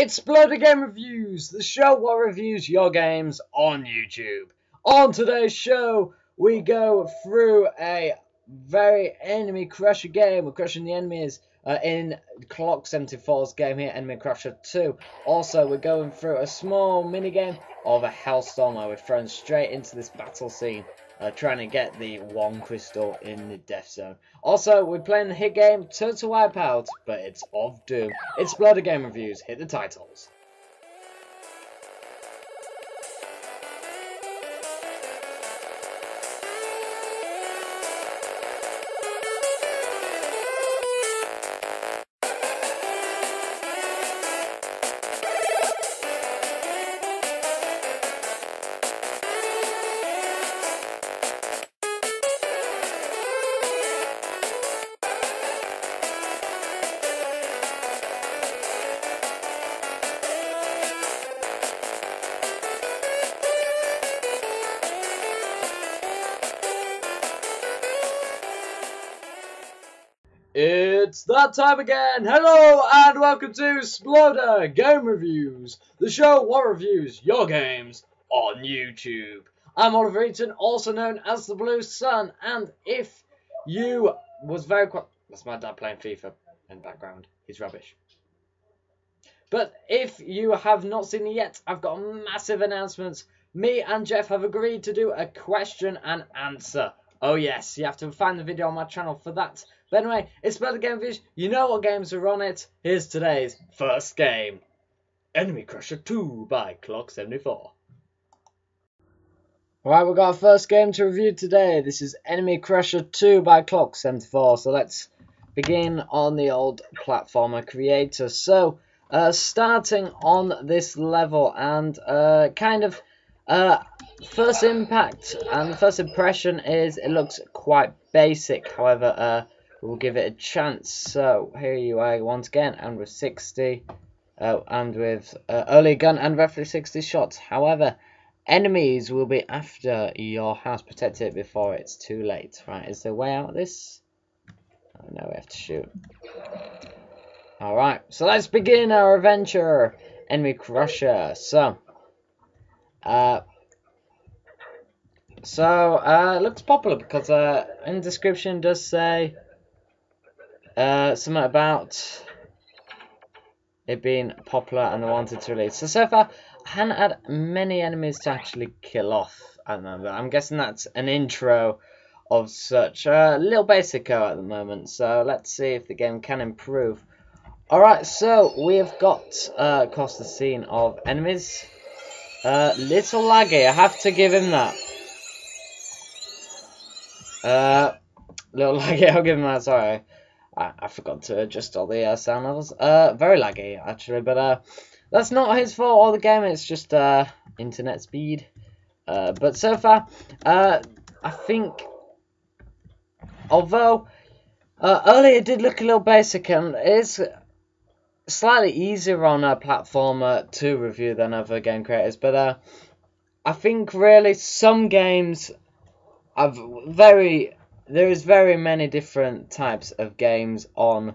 It's Sploder Game Reviews, the show what reviews your games on YouTube. On today's show, we go through a very enemy crusher game. We're crushing the enemies uh, in Clock 74's game here, Enemy Crusher 2. Also, we're going through a small minigame of a Hellstorm where we're thrown straight into this battle scene uh, trying to get the one crystal in the death zone. Also, we're playing the hit game Total Wipeout, but it's of Doom. It's Sploder Game Reviews. Hit the titles. It's that time again! Hello and welcome to Sploder Game Reviews, the show what reviews your games on YouTube. I'm Oliver Eaton, also known as the Blue Sun, and if you was very quiet, that's my dad playing FIFA in background, he's rubbish. But if you have not seen it yet, I've got massive announcements. Me and Jeff have agreed to do a question and answer. Oh yes, you have to find the video on my channel for that. But anyway, it's Better Game Fish. You know what games are on it. Here's today's first game. Enemy Crusher 2 by Clock74. Right, we've got our first game to review today. This is Enemy Crusher 2 by Clock74. So let's begin on the old platformer creator. So, uh, starting on this level and uh, kind of uh, first impact and the first impression is it looks quite basic. However, uh, we'll give it a chance. So here you are once again, and with 60, uh, and with uh, early gun and roughly 60 shots. However, enemies will be after your house. Protect it before it's too late. Right, is there a way out of this? Oh, no, we have to shoot. Alright, so let's begin our adventure. Enemy Crusher. So, uh, so, uh, it looks popular because uh, in the description does say uh, something about it being popular and they wanted to release. So, so far, I haven't had many enemies to actually kill off. I'm guessing that's an intro of such. A uh, little basico at the moment, so let's see if the game can improve. Alright, so we have got uh, across the scene of enemies. Uh, little laggy, I have to give him that. Uh, little laggy, I'll give him that, sorry. I, I forgot to adjust all the uh, sound levels. Uh, very laggy, actually, but uh, that's not his fault or the game, it's just uh, internet speed. Uh, but so far, uh, I think, although uh, earlier it did look a little basic and it is slightly easier on a platformer to review than other game creators, but uh, I think really some games have very there is very many different types of games on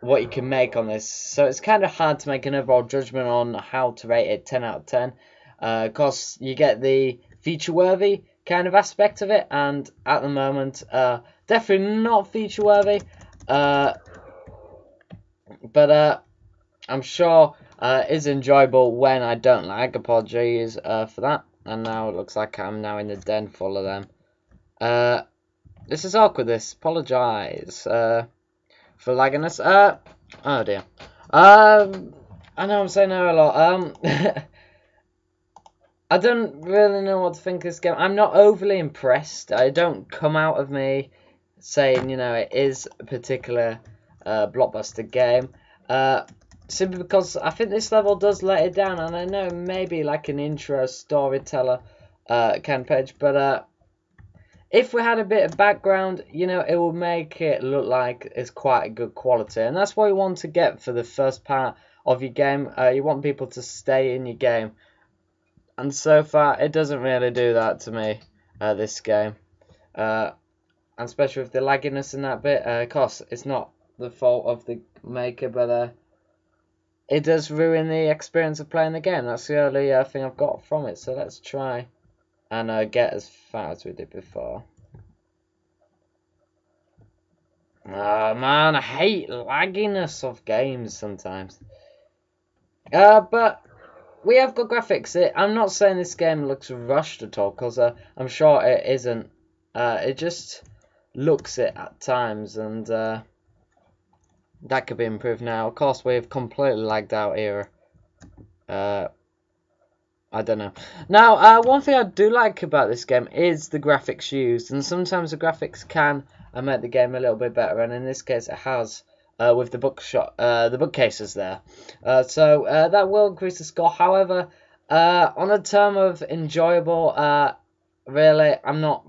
what you can make on this, so it's kind of hard to make an overall judgment on how to rate it 10 out of 10, because uh, you get the feature worthy kind of aspect of it, and at the moment, uh, definitely not feature worthy. Uh, but uh, I'm sure uh, is enjoyable when I don't lag. Apologies uh, for that. And now it looks like I'm now in the den full of them. Uh, this is awkward. This apologise uh, for lagging us. Uh, oh dear. Um, I know I'm saying no a lot. Um, I don't really know what to think of this game. I'm not overly impressed. I don't come out of me saying you know it is a particular uh, blockbuster game. Uh, simply because I think this level does let it down, and I know maybe like an intro storyteller uh, can page, but uh, if we had a bit of background, you know, it would make it look like it's quite a good quality, and that's what you want to get for the first part of your game. Uh, you want people to stay in your game, and so far it doesn't really do that to me. Uh, this game, uh, and especially with the lagginess in that bit, uh, of course, it's not the fault of the maker, but uh, it does ruin the experience of playing the game. That's the only uh, thing I've got from it. So let's try and uh, get as far as we did before. Oh man, I hate lagginess of games sometimes. Uh, but we have good graphics. It, I'm not saying this game looks rushed at all, because uh, I'm sure it isn't. Uh, it just looks it at times, and uh, that could be improved now. Of course, we've completely lagged out here. Uh, I don't know. Now, uh, one thing I do like about this game is the graphics used, and sometimes the graphics can uh, make the game a little bit better, and in this case it has. Uh, with the bookshop, uh, the bookcases there, uh, so uh, that will increase the score. However, on a term of enjoyable, really, I'm not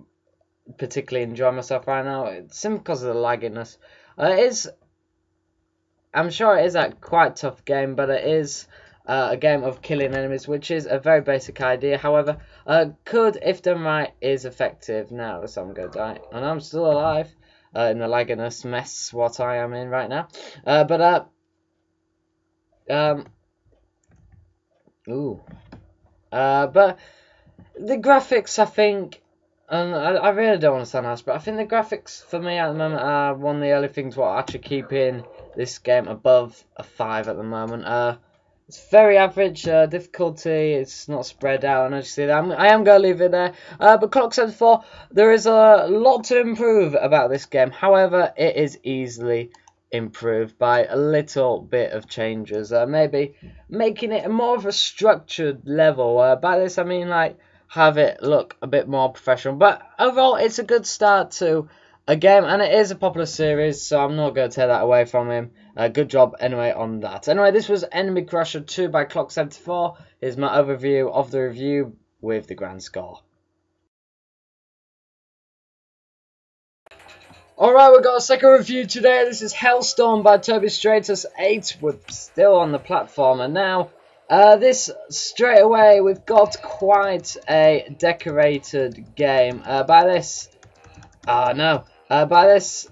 particularly enjoying myself right now. It's simply because of the lagginess. it is I'm sure it is a quite tough game, but it is uh, a game of killing enemies, which is a very basic idea. However, uh, could, if done right, is effective. Now, so I'm going to die, and I'm still alive uh, in the lagginess mess what I am in right now. Uh, but, uh, um, ooh, uh, but the graphics, I think, and I, I really don't want to sound harsh, but I think the graphics for me at the moment are one of the only things what actually keeping this game above a 5 at the moment. Uh, it's very average uh, difficulty. It's not spread out, and as you see, I'm, I am going to leave it there. Uh, but Clock 74, there is a lot to improve about this game. However, it is easily improved by a little bit of changes. Uh, maybe making it more of a structured level. Uh, by this, I mean like have it look a bit more professional. But overall, it's a good start to a game, and it is a popular series, so I'm not going to take that away from him. Uh, good job anyway on that. Anyway, this was Enemy Crusher 2 by Clock74. Here's my overview of the review with the grand score. Alright, we've got a second review today. This is Hellstorm by Toby Stratus 8. We're still on the platform, and now uh, this straight away we've got quite a decorated game. Uh, by this, ah no, uh, by this,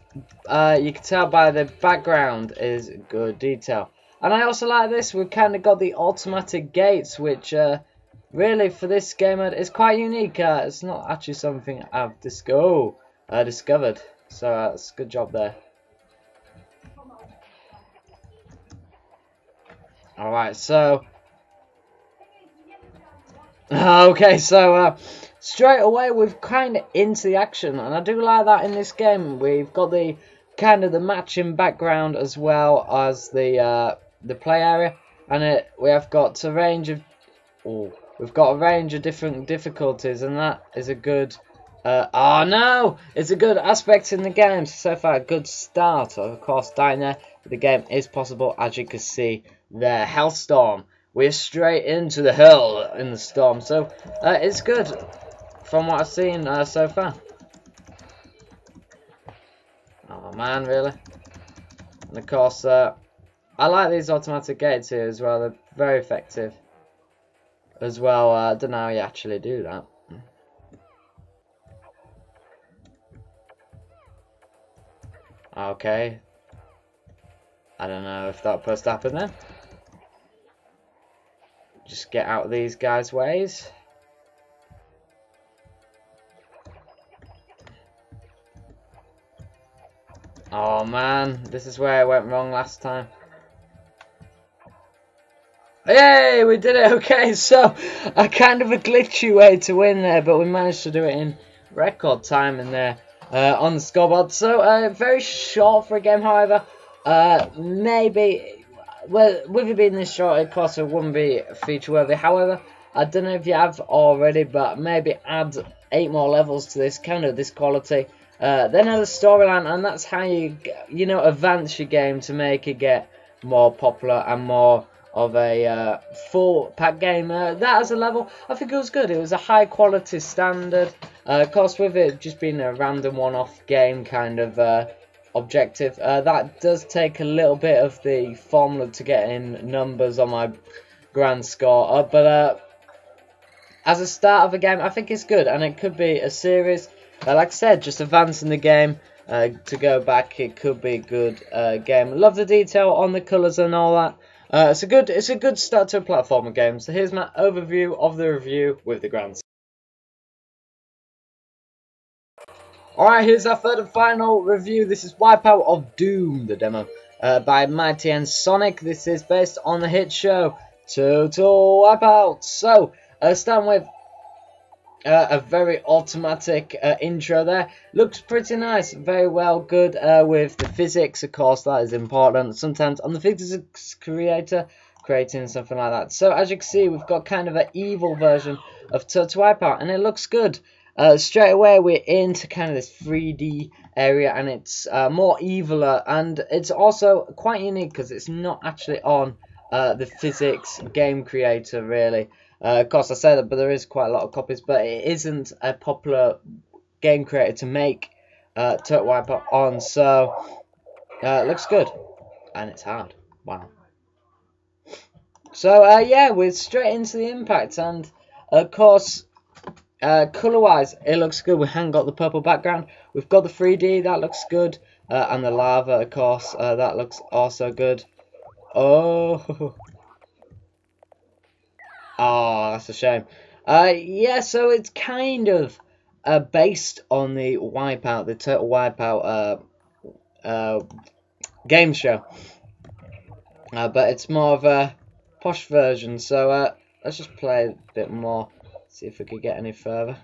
uh, you can tell by the background is good detail. And I also like this, we've kind of got the automatic gates, which uh, really for this game is quite unique. Uh, it's not actually something I've disco oh, uh, discovered, so uh, it's good job there. Alright, so... Okay, so... Straight away we've kind of into the action and I do like that in this game. We've got the kind of the matching background as well as the uh, the play area and it, we have got a range of oh we've got a range of different difficulties and that is a good uh, oh no! It's a good aspect in the game. So far a good start of course dying there. The game is possible as you can see there. Hellstorm. We're straight into the hell in the storm. So uh, it's good from what I've seen uh, so far. Oh man, really? And of course, uh, I like these automatic gates here as well. They're very effective. As well, uh, I don't know how you actually do that. Okay. I don't know if that supposed to happen then. Just get out of these guys' ways. Oh man, this is where I went wrong last time. Yay, we did it. Okay, so a kind of a glitchy way to win there, but we managed to do it in record time in there uh, on the scoreboard. So uh, very short for a game, however. Uh, maybe, well, with it being this short, of course, it wouldn't be feature worthy. However, I don't know if you have already, but maybe add eight more levels to this, kind of this quality. Uh, then add a storyline, and that's how you, you know, advance your game to make it get more popular and more of a uh, full pack game. Uh, that as a level, I think it was good. It was a high quality standard. Uh, of course, with it just being a random one-off game kind of uh, objective, uh, that does take a little bit of the formula to get in numbers on my grand score. But as a start of a game, I think it's good, and it could be a series. Like I said, just advancing the game uh, to go back, it could be a good uh, game. Love the detail on the colours and all that. Uh, it's a good it's a good start to a platformer game. So here's my overview of the review with the grants. Alright, here's our third and final review. This is Wipeout of Doom, the demo, uh, by Mighty and Sonic. This is based on the hit show Total Wipeout. So, uh, starting with uh, a very automatic uh, intro there. Looks pretty nice, very well, good uh, with the physics, of course, that is important. Sometimes on the physics creator, creating something like that. So as you can see, we've got kind of an evil version of Total Wipeout, and it looks good. Uh, straight away, we're into kind of this 3D area, and it's uh, more eviler, and it's also quite unique because it's not actually on uh, the physics game creator, really. Uh, of course, I say that, but there is quite a lot of copies, but it isn't a popular game creator to make uh, Wipeout on, so uh, it looks good, and it's hard. Wow. So, uh, yeah, we're straight into the impact, and of course, uh, Colour-wise, it looks good. We haven't got the purple background. We've got the 3D, that looks good. Uh, and the lava, of course, uh, that looks also good. Oh, oh, that's a shame. Uh, yeah, so it's kind of uh, based on the Wipeout, the Total Wipeout uh, uh, game show. Uh, but it's more of a posh version, so uh, let's just play a bit more. See if we could get any further.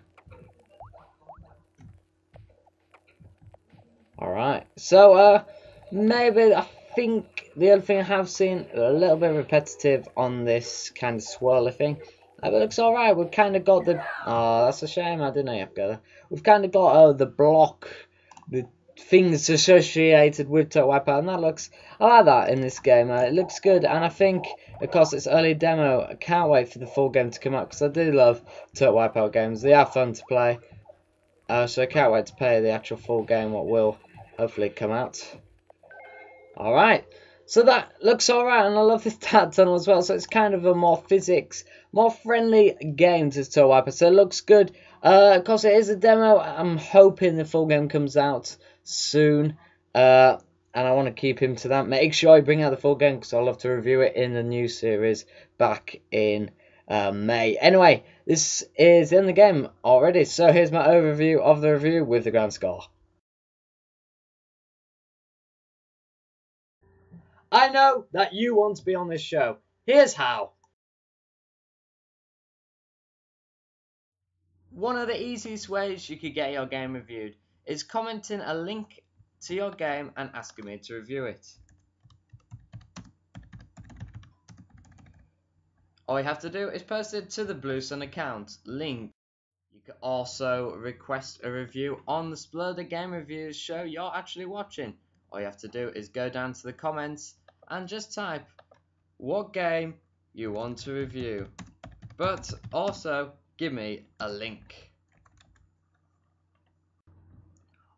Alright, so uh, maybe I think the other thing I have seen a little bit repetitive on this kind of swirly thing. Uh, but it looks alright, we've kind of got the... Oh, that's a shame, I didn't have to go there. We've kind of got uh, the block, the things associated with Total Wipeout, and that looks... I like that in this game, uh, it looks good, and I think because it's early demo, I can't wait for the full game to come out because I do love Total Wipeout games. They are fun to play. Uh, so I can't wait to play the actual full game, what will hopefully come out. Alright, so that looks alright, and I love this tat tunnel as well. So it's kind of a more physics, more friendly game to Total Wipeout. So it looks good. Uh, of course, it is a demo. I'm hoping the full game comes out soon. Uh, and I want to keep him to that. Make sure I bring out the full game because I'll love to review it in the new series back in uh, May. Anyway, this is in the game already, so here's my overview of the review with the grand score. I know that you want to be on this show. Here's how. One of the easiest ways you could get your game reviewed is commenting a link to your game and asking me to review it. All you have to do is post it to the Blue Sun account, link. You can also request a review on the Sploder Game Reviews show you're actually watching. All you have to do is go down to the comments and just type what game you want to review. But also give me a link.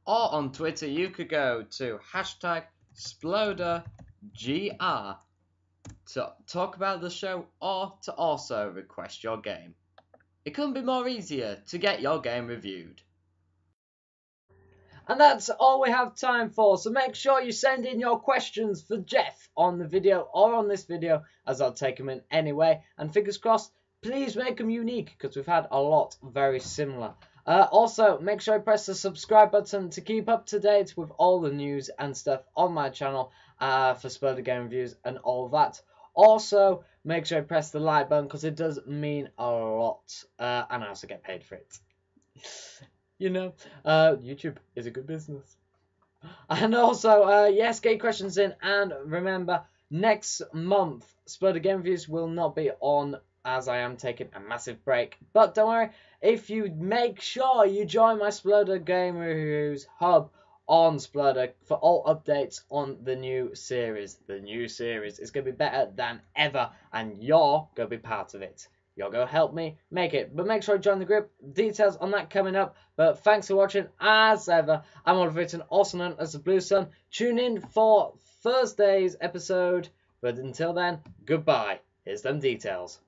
Or on Twitter, you could go to hashtag SploderGR to talk about the show or to also request your game. It couldn't be more easier to get your game reviewed. And that's all we have time for, so make sure you send in your questions for Jeff on the video or on this video, as I'll take them in anyway. And fingers crossed, please make them unique, because we've had a lot very similar. Uh, also, make sure you press the subscribe button to keep up to date with all the news and stuff on my channel uh, for Sploder Game Reviews and all that. Also, make sure you press the like button because it does mean a lot. Uh, and I also get paid for it. you know, uh, YouTube is a good business. And also, uh, yes, get questions in. And remember, next month, Sploder Game Reviews will not be on as I am taking a massive break. But don't worry, if you make sure you join my Sploder Game Reviews hub on Sploder for all updates on the new series. The new series is going to be better than ever, and you're going to be part of it. You're go help me make it. But make sure you join the group. Details on that coming up. But thanks for watching. As ever, I'm Oliver Eaton, also known as the Blue Sun. Tune in for Thursday's episode. But until then, goodbye. Here's them details.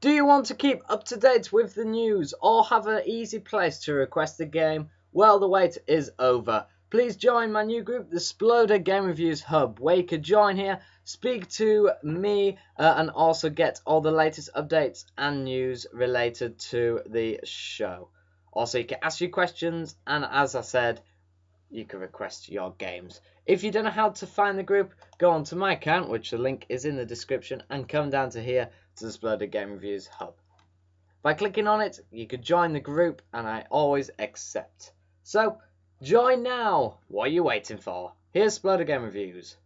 Do you want to keep up to date with the news or have an easy place to request a game? Well, the wait is over. Please join my new group, the Sploder Game Reviews Hub, where you can join here, speak to me, uh, and also get all the latest updates and news related to the show. Also, you can ask your questions, and as I said, you can request your games. If you don't know how to find the group, go on to my account, which the link is in the description, and come down to here to the Sploder Game Reviews Hub. By clicking on it, you can join the group, and I always accept. So, join now! What are you waiting for? Here's Sploder Game Reviews.